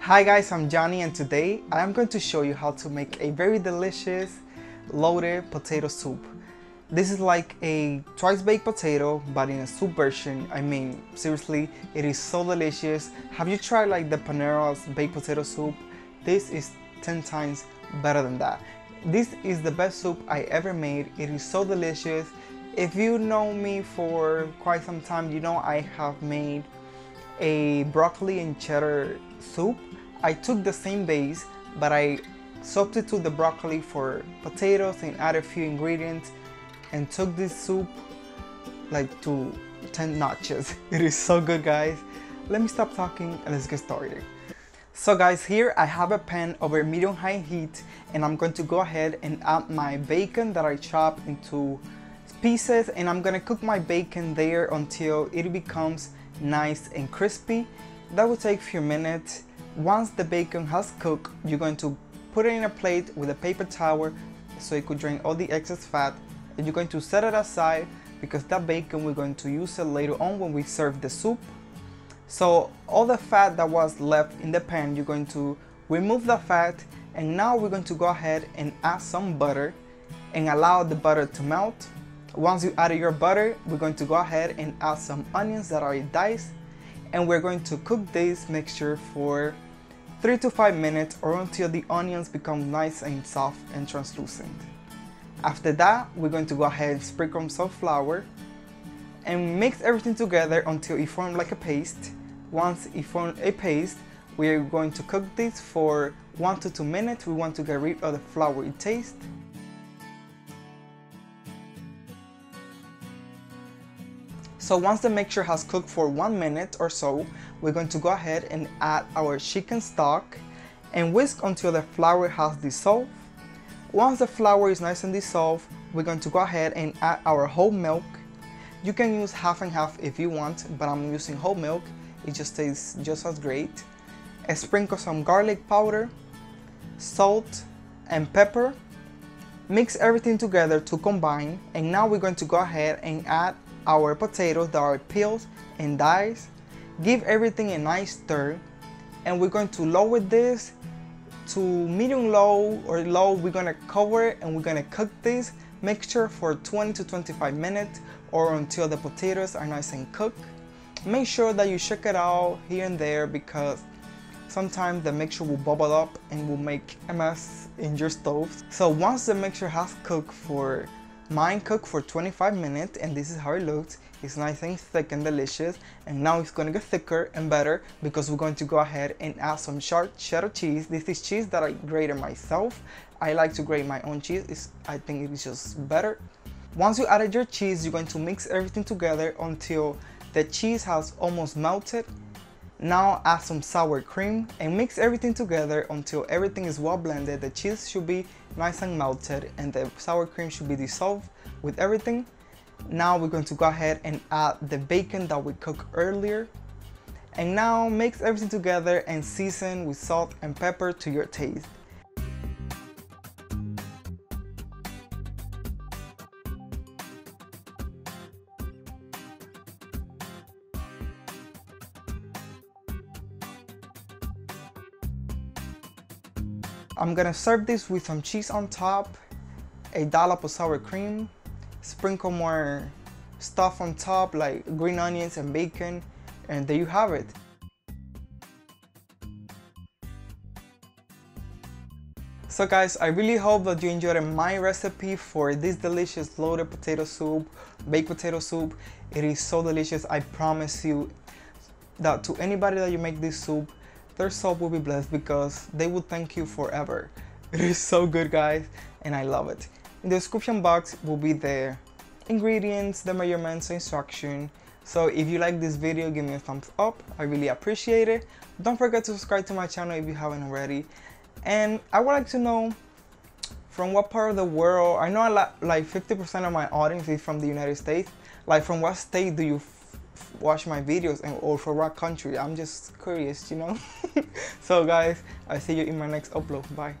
Hi guys, I'm Johnny and today I'm going to show you how to make a very delicious loaded potato soup. This is like a twice baked potato but in a soup version. I mean, seriously, it is so delicious. Have you tried like the Panera's baked potato soup? This is 10 times better than that. This is the best soup I ever made. It is so delicious. If you know me for quite some time, you know I have made a broccoli and cheddar soup. I took the same base, but I substitute the broccoli for potatoes and add a few ingredients and took this soup like to 10 notches. It is so good guys. Let me stop talking and let's get started. So guys, here I have a pan over medium high heat and I'm going to go ahead and add my bacon that I chopped into pieces and I'm gonna cook my bacon there until it becomes nice and crispy. That will take a few minutes. Once the bacon has cooked, you're going to put it in a plate with a paper towel so it could drain all the excess fat and you're going to set it aside because that bacon we're going to use it later on when we serve the soup. So all the fat that was left in the pan, you're going to remove the fat and now we're going to go ahead and add some butter and allow the butter to melt. Once you add your butter, we're going to go ahead and add some onions that are diced and we're going to cook this mixture for 3 to 5 minutes or until the onions become nice and soft and translucent. After that, we're going to go ahead and sprinkle some flour and mix everything together until it forms like a paste. Once it forms a paste, we're going to cook this for 1 to 2 minutes. We want to get rid of the floury taste. So once the mixture has cooked for 1 minute or so, we're going to go ahead and add our chicken stock and whisk until the flour has dissolved. Once the flour is nice and dissolved, we're going to go ahead and add our whole milk. You can use half and half if you want, but I'm using whole milk. It just tastes just as great. And sprinkle some garlic powder, salt, and pepper. Mix everything together to combine. And now we're going to go ahead and add our potatoes that are peeled and diced. Give everything a nice stir. And we're going to lower this to medium low or low. We're gonna cover it and we're gonna cook this mixture for 20 to 25 minutes or until the potatoes are nice and cooked. Make sure that you shake it out here and there because sometimes the mixture will bubble up and will make a mess in your stove. So once the mixture has cooked for mine cooked for 25 minutes and this is how it looks. It's nice and thick and delicious and now it's to get thicker and better because we're going to go ahead and add some sharp cheddar cheese. This is cheese that I grated myself. I like to grate my own cheese. It's, I think it's just better. Once you added your cheese, you're going to mix everything together until the cheese has almost melted. Now add some sour cream and mix everything together until everything is well blended. The cheese should be nice and melted and the sour cream should be dissolved with everything. Now we're going to go ahead and add the bacon that we cooked earlier. And now mix everything together and season with salt and pepper to your taste. I'm gonna serve this with some cheese on top, a dollop of sour cream, sprinkle more stuff on top like green onions and bacon, and there you have it. So guys, I really hope that you enjoyed my recipe for this delicious loaded potato soup, baked potato soup. It is so delicious, I promise you that to anybody that you make this soup, their soul will be blessed because they will thank you forever. It is so good guys and I love it. In the description box will be the ingredients, the measurements, instruction. So if you like this video, give me a thumbs up. I really appreciate it. Don't forget to subscribe to my channel if you haven't already. And I would like to know from what part of the world, I know like 50% of my audience is from the United States. Like from what state do you watch my videos and or for what country? I'm just curious, you know? so guys, I see you in my next upload. Bye.